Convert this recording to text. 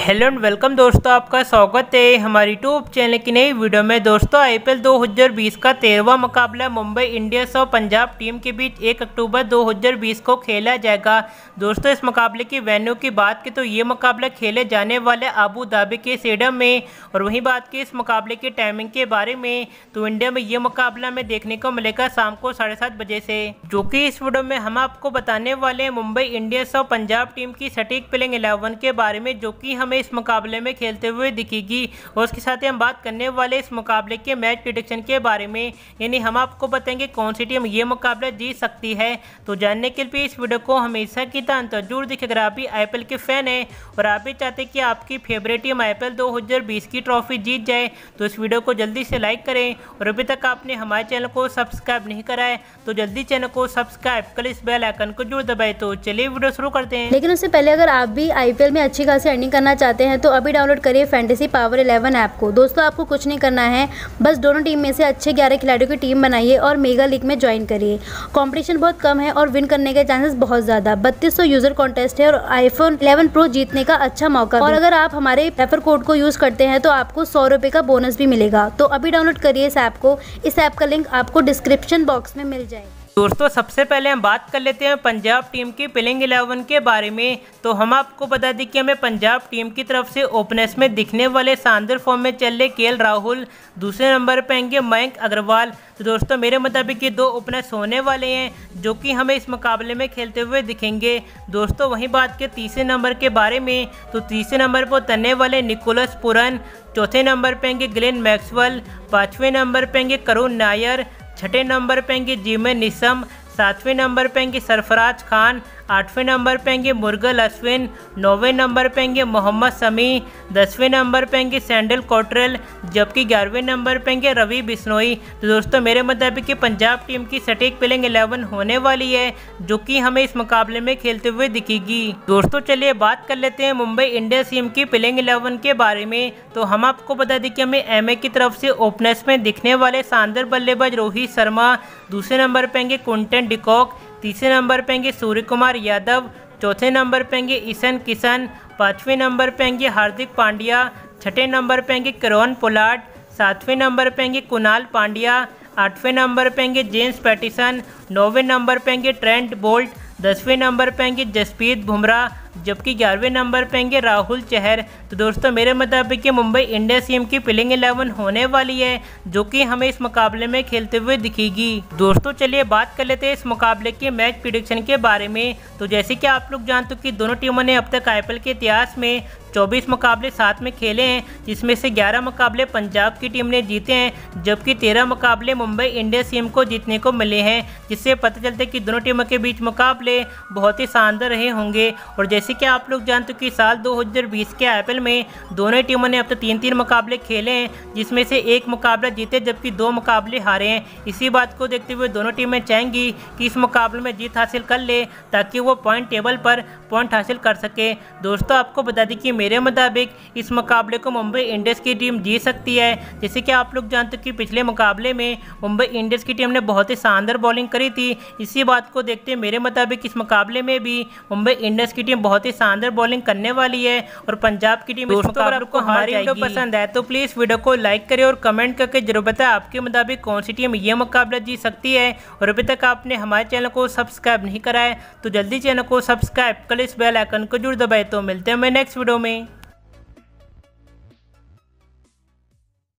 Hello and welcome दोस्तों, आपका स्वागत है हमारी यूट्यूब चैनल की नई वीडियो में। दोस्तों आईपीएल 2020 का तेरहवा मुकाबला मुंबई इंडियंस और पंजाब टीम के बीच 1 अक्टूबर 2020 को खेला जाएगा। दोस्तों, इस मुकाबले की वेन्यू की बात की तो ये मुकाबला खेले जाने वाले अबू धाबी के स्टेडियम में। और वहीं बात की इस मुकाबले की टाइमिंग के बारे में तो इंडिया में ये मुकाबला हमें देखने को मिलेगा शाम को साढ़े बजे से। जो कि इस वीडियो में हम आपको बताने वाले मुंबई इंडियंस और पंजाब टीम की सटीक प्लेइंग इलेवन के बारे में, जो कि हम हमें इस मुकाबले में खेलते हुए दिखेगी। और उसके साथ ही हम बात करने वाले इस मुकाबले के मैच प्रिडिक्शन के बारे में। यानी हम आपको बताएँगे कौन सी टीम ये मुकाबला जीत सकती है। तो जानने के लिए इस वीडियो को हमेशा की तरह तो ज़रूर दिखे। अगर आप भी आई के फ़ैन हैं और आप भी चाहते हैं कि आपकी फेवरेट टीम आई पी की ट्रॉफी जीत जाए तो इस वीडियो को जल्दी से लाइक करें। और अभी तक आपने हमारे चैनल को सब्सक्राइब नहीं करा है तो जल्दी चैनल को सब्सक्राइब कर इस बेल आइकन को ज़रूर दबाए। तो चलिए वीडियो शुरू करते हैं। लेकिन उससे पहले अगर आप भी आईपीएल में अच्छी खासी अर्निंग करना चाहते हैं तो अभी डाउनलोड करिए फैंटेसी पावर 11 ऐप को। दोस्तों, आपको कुछ नहीं करना है, बस दोनों टीम में से अच्छे ग्यारह खिलाड़ियों की टीम बनाइए और मेगा लीग में ज्वाइन करिए। कंपटीशन बहुत कम है और विन करने के चांसेस बहुत ज़्यादा। बत्तीस यूज़र कॉन्टेस्ट है और आईफोन 11 प्रो जीतने का अच्छा मौका और अगर आप हमारे रेफर कोड को यूज़ करते हैं तो आपको सौ रुपये का बोनस भी मिलेगा। तो अभी डाउनलोड करिए इस ऐप को। इस ऐप का लिंक आपको डिस्क्रिप्शन बॉक्स में मिल जाएगा। दोस्तों, सबसे पहले हम बात कर लेते हैं पंजाब टीम की प्लेइंग इलेवन के बारे में। तो हम आपको बता दें कि हमें पंजाब टीम की तरफ़ से ओपनर्स में दिखने वाले शानदार फॉर्म में चल रहे के राहुल, दूसरे नंबर पर आएँगे मयंक अग्रवाल। तो दोस्तों, मेरे मुताबिक ये दो ओपनर्स होने वाले हैं, जो कि हमें इस मुकाबले में खेलते हुए दिखेंगे। दोस्तों, वहीं बात के तीसरे नंबर के बारे में तो तीसरे नंबर पर तनने वाले निकोलस पुरन, चौथे नंबर पर आएँगे ग्लेन मैक्सवेल, पाँचवें नंबर पर आएँगे करुण नायर छठे नंबर पे आएँगे जिमे निसम सातवें नंबर पे आएँगे सरफराज खान आठवें नंबर पे आएँगे मुर्गल अश्विन, नौवें नंबर पे आएँगे मोहम्मद समी दसवें नंबर पे आएँगे सैंडल कोटरल, जबकि ग्यारहवें नंबर पे आएँगे रवि बिश्नोई। तो दोस्तों, मेरे मुताबिक कि पंजाब टीम की सटीक प्लेइंग इलेवन होने वाली है, जो कि हमें इस मुकाबले में खेलते हुए दिखेगी। दोस्तों, चलिए बात कर लेते हैं मुंबई इंडियंस टीम की प्लेइंग इलेवन के बारे में। तो हम आपको बता दें कि हमें एमए की तरफ़ से ओपनर्स में दिखने वाले शानदार बल्लेबाज रोहित शर्मा, दूसरे नंबर पे आएँगे कुंटन डिकॉक तीसरे नंबर पे आएँगे सूर्य कुमार यादव, चौथे नंबर पे आएँगे ईशन किशन, पाँचवें नंबर पे आएँगे हार्दिक पांड्या, छठे नंबर पे आएँगे करोन पोलाट सातवें नंबर पे आएँगे कुणाल पांड्या, आठवें नंबर पे आएँगे जेम्स पैटिसन, नौवें नंबर पे आएँगे ट्रेंट बोल्ट, दसवें नंबर पे आएँगे जसप्रीत बुमराह जबकि ग्यारहवें नंबर पे आएँगे राहुल चहर। तो दोस्तों, मेरे मुताबिक ये मुंबई इंडियंस टीम की प्लेइंग इलेवन होने वाली है, जो कि हमें इस मुकाबले में खेलते हुए दिखेगी। दोस्तों, चलिए बात कर लेते हैं इस मुकाबले के मैच प्रिडिक्शन के बारे में। तो जैसे कि आप लोग जानते हो कि दोनों टीमों ने अब तक आईपीएल के इतिहास में 24 मुकाबले साथ में खेले हैं, जिसमें से 11 मुकाबले पंजाब की टीम ने जीते हैं, जबकि 13 मुकाबले मुंबई इंडियंस टीम को जीतने को मिले हैं, जिससे पता चलता है कि दोनों टीमों के बीच मुकाबले बहुत ही शानदार रहे होंगे। और जैसे कि आप लोग जानते हो कि साल 2020 के आईपीएल में दोनों टीमों ने अब तक तीन तीन मुकाबले खेले हैं, जिसमें से एक मुकाबला जीते जबकि दो मुकाबले हारे हैं। इसी बात को देखते हुए दोनों टीमें चाहेंगी कि इस मुकाबले में जीत हासिल कर ले, ताकि वो पॉइंट टेबल पर पॉइंट हासिल कर सके। दोस्तों, आपको बता दें कि मेरे मुताबिक इस मुकाबले को मुंबई इंडियंस की टीम जीत सकती है। जैसे कि आप लोग जानते हो कि पिछले मुकाबले में मुंबई इंडियंस की टीम ने बहुत ही शानदार बॉलिंग करी थी। इसी बात को देखते मेरे मुताबिक इस मुकाबले में भी मुंबई इंडियंस की टीम बहुत ही शानदार बॉलिंग करने वाली है और पंजाब की टीम दोस्तों अगर आपको हमारी वीडियो पसंद है तो प्लीज़ वीडियो को लाइक करें और कमेंट करके ज़रूर बताएँ आपके मुताबिक कौन सी टीम ये मुकाबला जीत सकती है। और अभी तक आपने हमारे चैनल को सब्सक्राइब नहीं कराया है तो जल्दी चैनल को सब्सक्राइब कर इस बेल आइकन को ज़रूर दबाए। तो मिलते हैं मैं नेक्स्ट वीडियो में।